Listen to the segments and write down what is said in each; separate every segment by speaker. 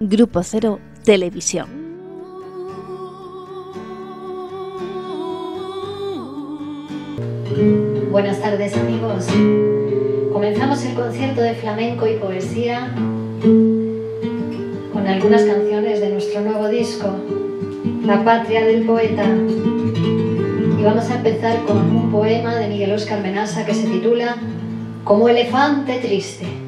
Speaker 1: Grupo Cero Televisión.
Speaker 2: Buenas tardes amigos. Comenzamos el concierto de flamenco y poesía con algunas canciones de nuestro nuevo disco, La Patria del Poeta. Y vamos a empezar con un poema de Miguel Oscar Menasa que se titula Como elefante triste.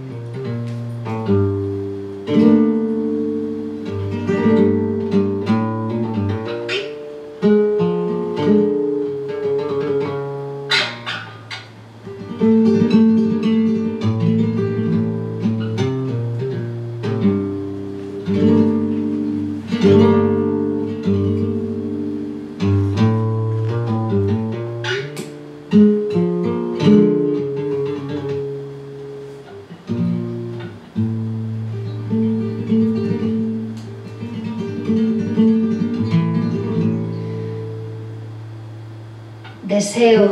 Speaker 2: Deseo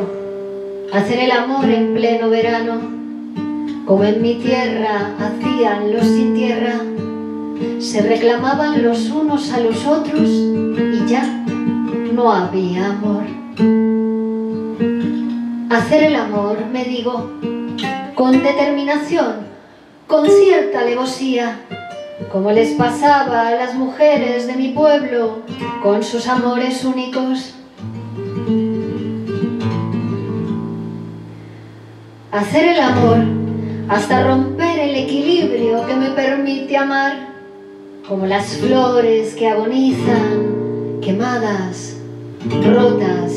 Speaker 2: hacer el amor en pleno verano, como en mi tierra hacían los sin tierra, se reclamaban los unos a los otros y ya no había amor. Hacer el amor, me digo, con determinación, con cierta alevosía, como les pasaba a las mujeres de mi pueblo con sus amores únicos. Hacer el amor hasta romper el equilibrio que me permite amar, como las flores que agonizan, quemadas, rotas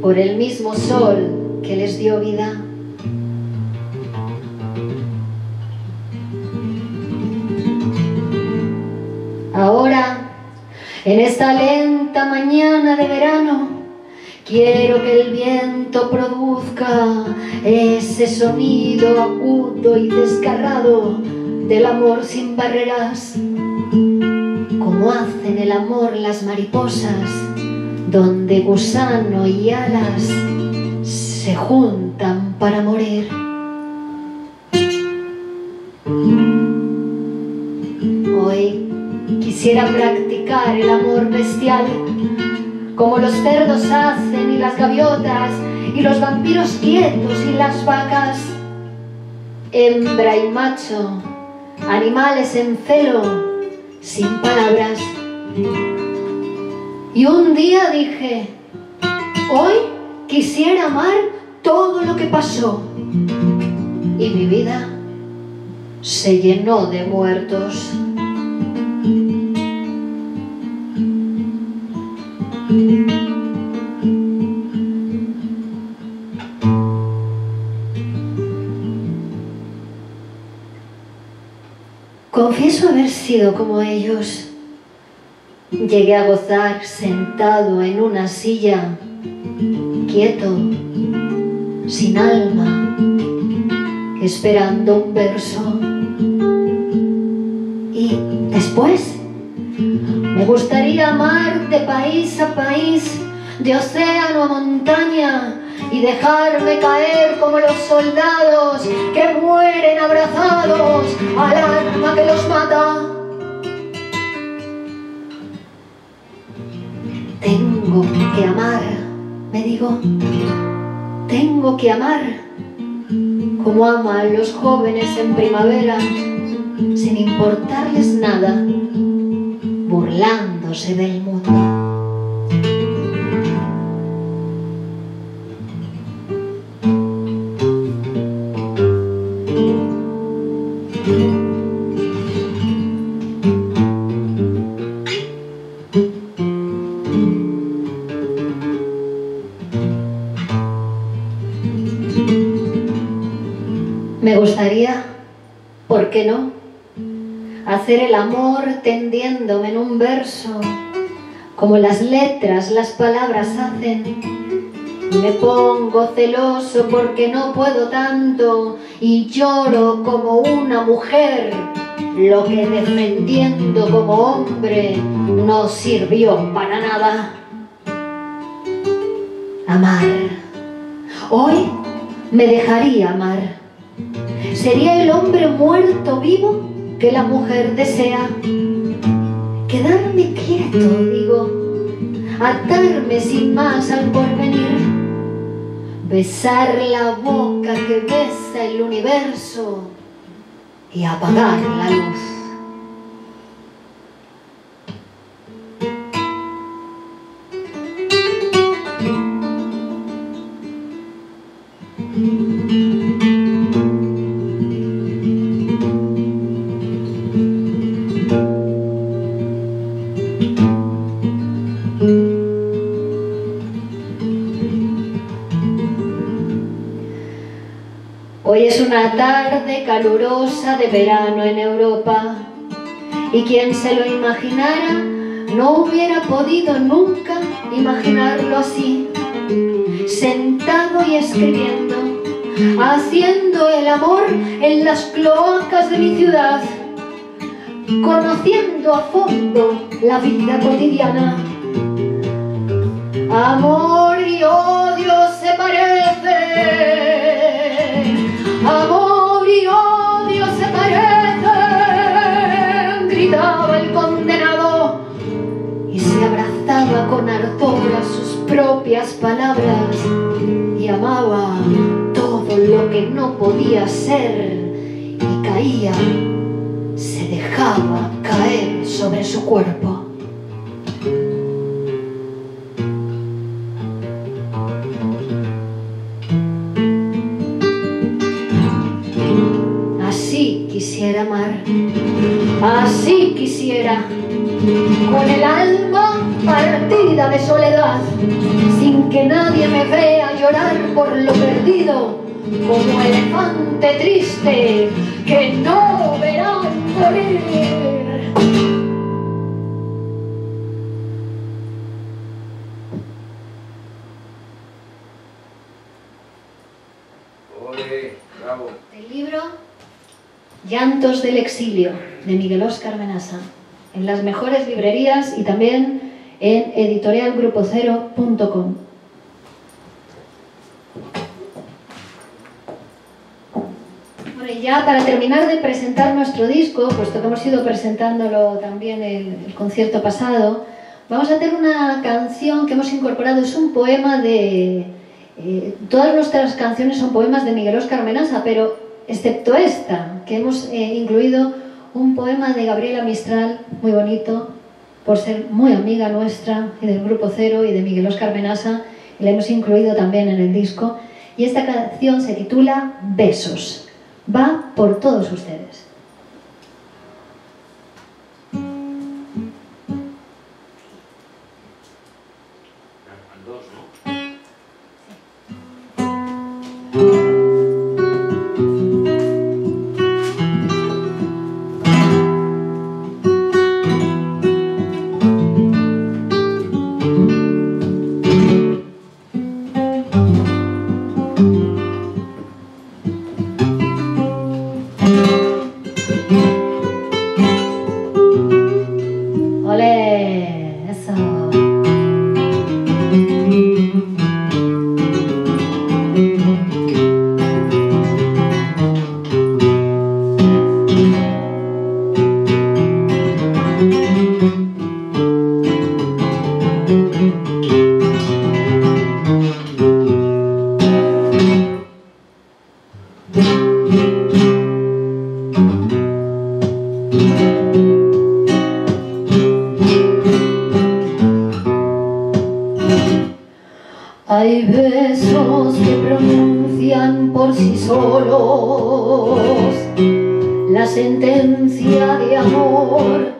Speaker 2: por el mismo sol que les dio vida. Ahora, en esta lenta mañana de verano, Quiero que el viento produzca ese sonido agudo y descarrado del amor sin barreras, como hacen el amor las mariposas, donde gusano y alas se juntan para morir. Hoy quisiera practicar el amor bestial como los cerdos hacen y las gaviotas y los vampiros quietos y las vacas, hembra y macho, animales en celo, sin palabras. Y un día dije, hoy quisiera amar todo lo que pasó y mi vida se llenó de muertos. Confieso haber sido como ellos. Llegué a gozar sentado en una silla, quieto, sin alma, esperando un verso. Y después me gustaría amar de país a país, de océano a montaña, y dejarme caer como los soldados que mueren abrazados al arma que los mata. Tengo que amar, me digo, tengo que amar como aman los jóvenes en primavera, sin importarles nada, burlándose del mundo. Hacer el amor tendiéndome en un verso, como las letras, las palabras hacen. Me pongo celoso porque no puedo tanto y lloro como una mujer, lo que defendiendo como hombre no sirvió para nada. Amar. Hoy me dejaría amar ¿Sería el hombre muerto vivo que la mujer desea. Quedarme quieto, digo atarme sin más al porvenir. Besar la boca que besa el universo y apagar la luz. Una tarde calurosa de verano en Europa y quien se lo imaginara no hubiera podido nunca imaginarlo así, sentado y escribiendo, haciendo el amor en las cloacas de mi ciudad, conociendo a fondo la vida cotidiana. Amor y todo lo que no podía ser y caía, se dejaba caer sobre su cuerpo. Como elefante triste que no verá morir. Llantos del exilio de Miguel Oscar Menasa en las mejores librerías y también en editorialgrupocero.com. Bueno, y ya para terminar de presentar nuestro disco, puesto que hemos ido presentándolo también el, el concierto pasado, vamos a tener una canción que hemos incorporado, es un poema de... Eh, todas nuestras canciones son poemas de Miguel Oscar Menasa, pero excepto esta, que hemos eh, incluido un poema de Gabriela Mistral, muy bonito, por ser muy amiga nuestra y del Grupo Cero y de Miguel Oscar Menasa, y la hemos incluido también en el disco. Y esta canción se titula Besos. Va por todos ustedes. versos que pronuncian por sí solos la sentencia de amor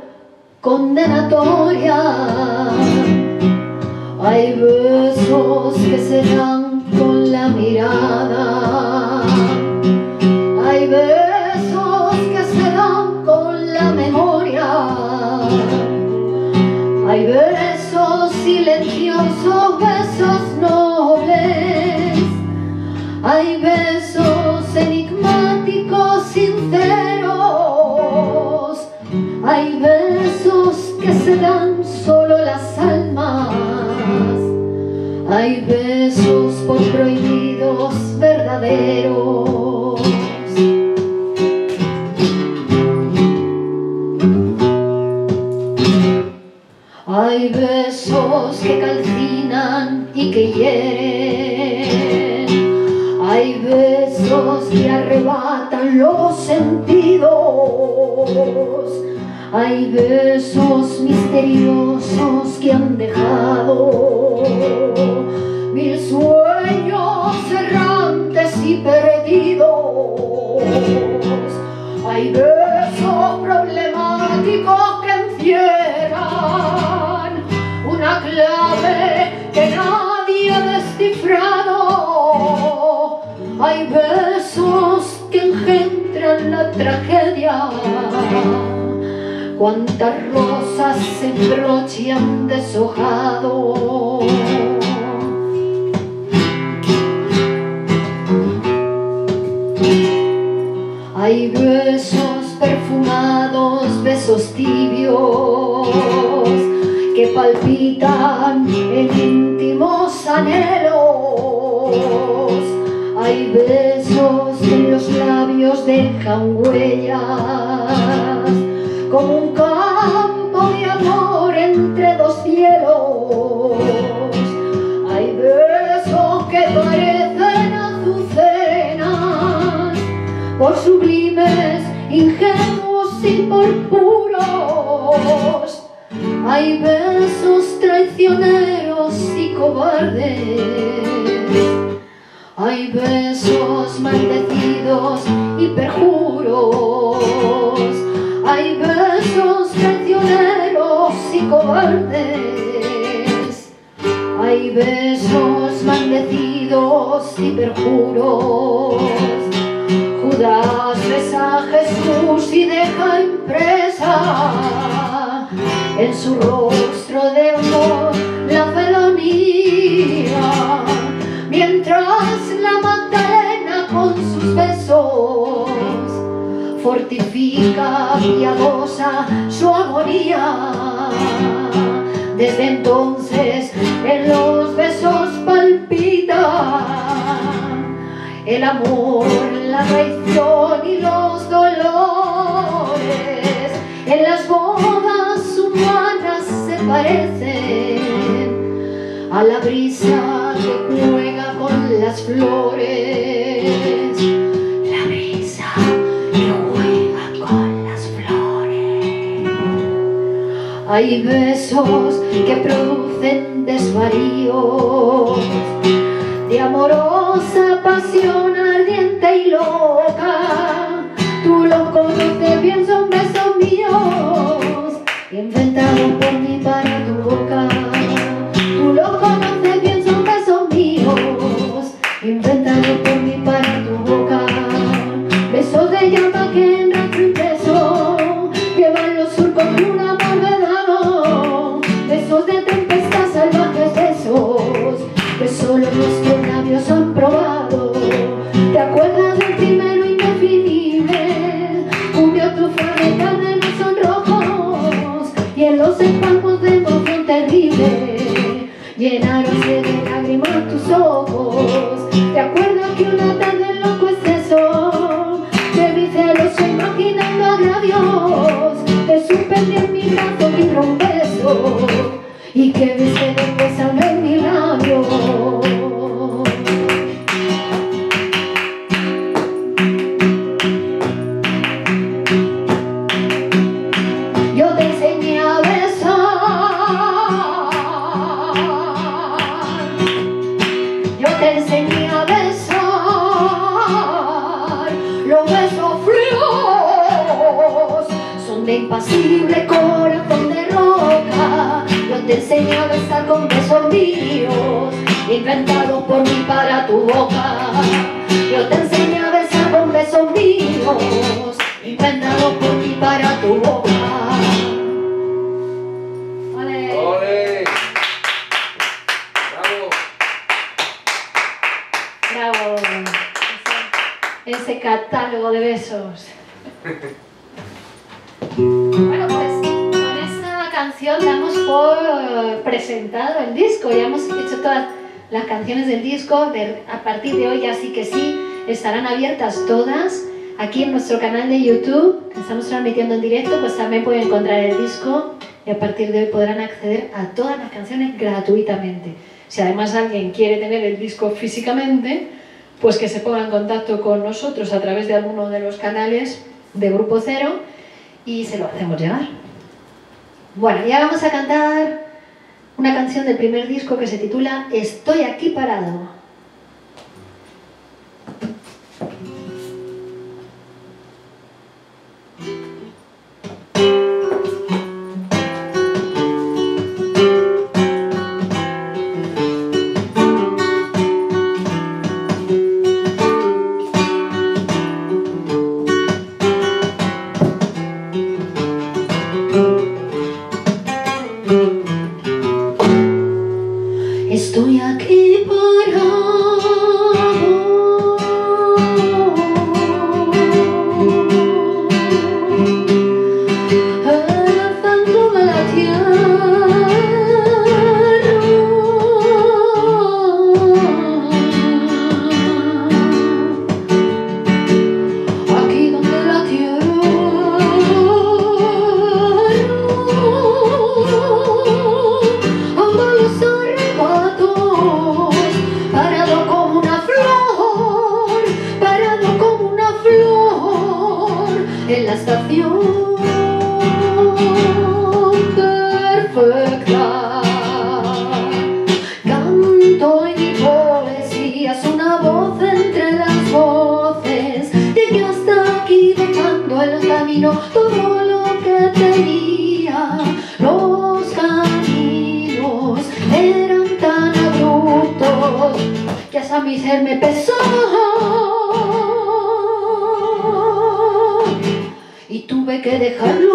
Speaker 2: condenatoria. Hay besos que se dan con la mirada. Hay besos por prohibidos verdaderos. Hay besos que calcinan y que hieren. Hay besos que arrebatan los sentidos. Hay besos misteriosos que han dejado mil sueños errantes y perdidos. Hay besos problemáticos que encierran una clave que nadie ha descifrado. Hay besos que engendran la tragedia. Cuántas rosas se broche han deshojado. Hay besos perfumados, besos tibios que palpitan en íntimos anhelos. Hay besos que los labios dejan huellas como un campo de amor entre dos cielos. Hay besos que parecen azucenas por sublimes, ingenuos y por puros. Hay besos traicioneros y cobardes. Hay besos maldecidos y perjuros. Hay besos cobardes. Hay besos maldecidos y perjuros. Judas besa a Jesús y deja impresa en su rostro de amor la felonía, mientras la Magdalena con sus besos fortifica piadosa su agonía. Desde entonces en los besos palpita el amor, la traición y los dolores. En las bodas humanas se parecen a la brisa que juega con las flores. Hay besos que producen desvaríos de amorosa pasión ardiente y loca. Tú lo conoces bien, son besos y que viste después sangre en
Speaker 3: Bravo.
Speaker 2: Ese, ese catálogo de besos. Bueno, pues con esta canción damos por eh, presentado el disco. Ya hemos hecho todas las canciones del disco. de- a partir de hoy ya sí que sí estarán abiertas todas. Aquí en nuestro canal de YouTube, que estamos transmitiendo en directo, pues también pueden encontrar el disco
Speaker 4: y a partir de hoy podrán acceder a todas las canciones gratuitamente. Si además alguien quiere tener el disco físicamente, pues que se ponga en contacto con nosotros a través de alguno de los canales de Grupo Cero y se lo hacemos llegar. Bueno, ya vamos a cantar una canción del primer disco que se titula Estoy aquí parado.
Speaker 2: En el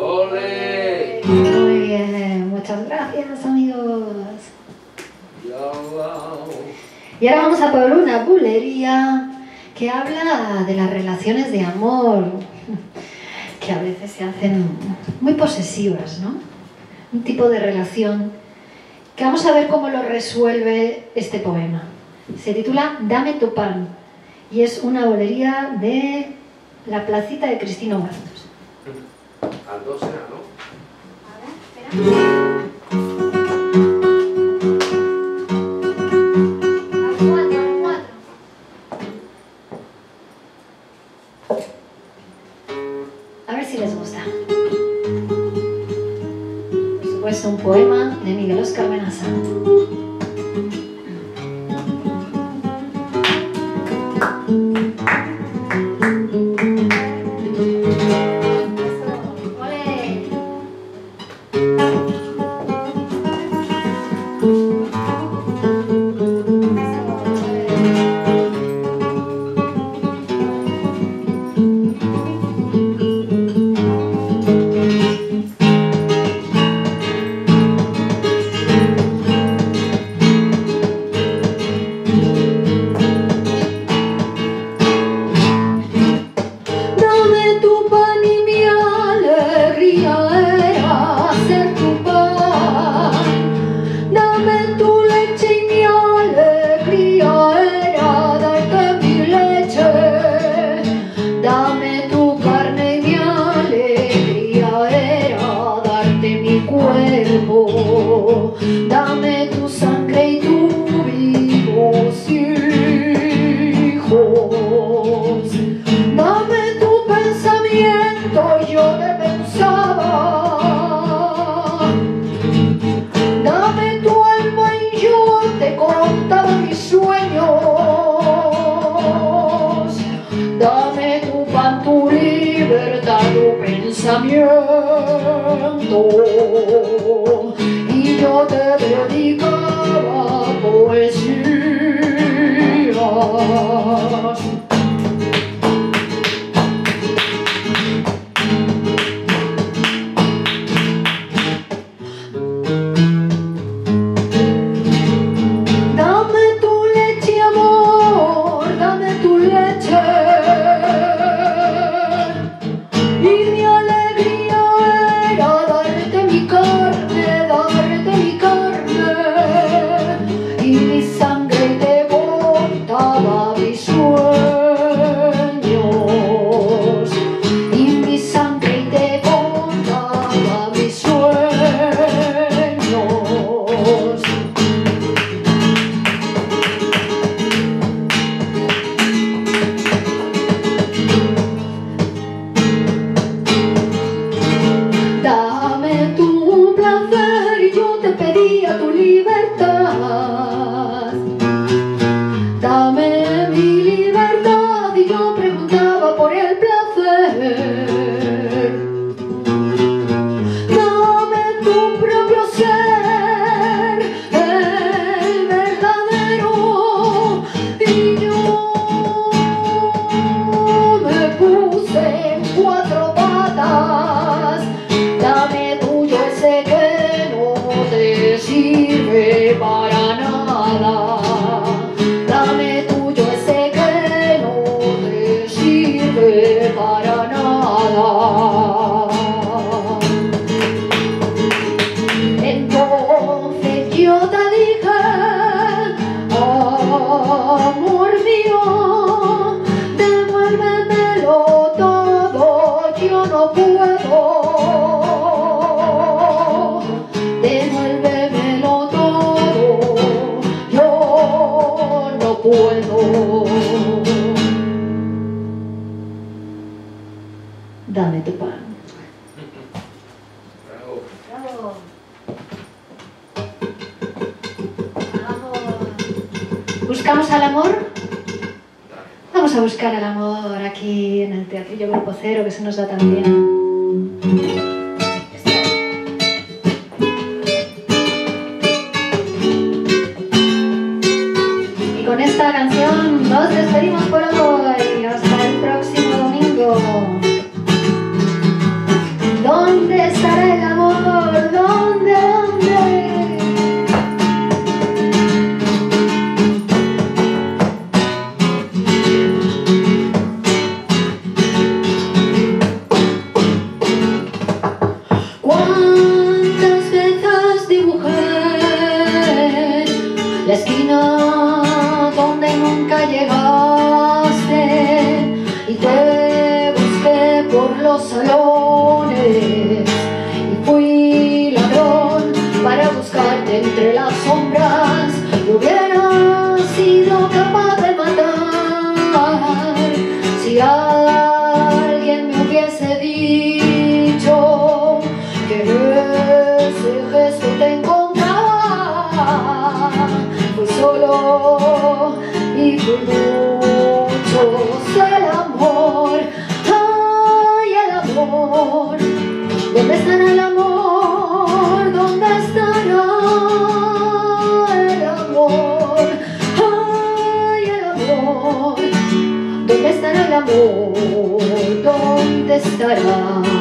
Speaker 3: ¡Ole!
Speaker 2: Muy bien, muchas gracias amigos. Y ahora vamos a por una bulería que habla de las relaciones de amor, que a veces se hacen muy posesivas, ¿no? Un tipo de relación que vamos a ver cómo lo resuelve este poema. Se titula Dame tu pan y es una bolería de la placita de Cristino Bastos.
Speaker 3: Al dos era, ¿no?
Speaker 2: A ver, espera. much. Libertad. Puedo. Devuélvemelo todo, yo no puedo. Dame tu pan.
Speaker 3: Bravo.
Speaker 2: Bravo. ¿Buscamos al amor? Vamos a buscar al amor aquí en el Teatrillo Grupo Cero, que se nos da tan bien. amor, ¿dónde estará?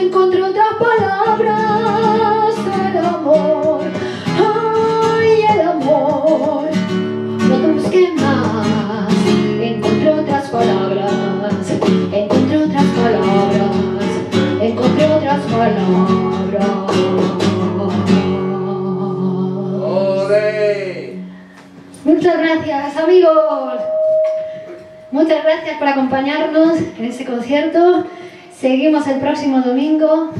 Speaker 2: encontré otras palabras el amor. Ay el amor. No te busqué más. Encontré otras palabras. Encontré otras palabras. Encontré otras palabras.
Speaker 3: ¡Olé!
Speaker 2: muchas gracias amigos. Muchas gracias por acompañarnos en este concierto. Seguimos el próximo domingo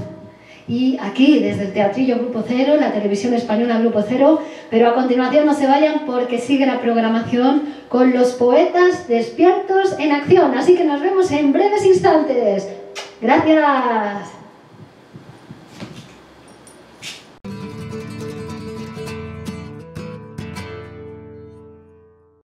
Speaker 2: y aquí desde el Teatrillo Grupo Cero, la televisión española Grupo Cero, pero a continuación no se vayan porque sigue la programación con los poetas despiertos en acción, así que nos vemos en breves instantes. Gracias.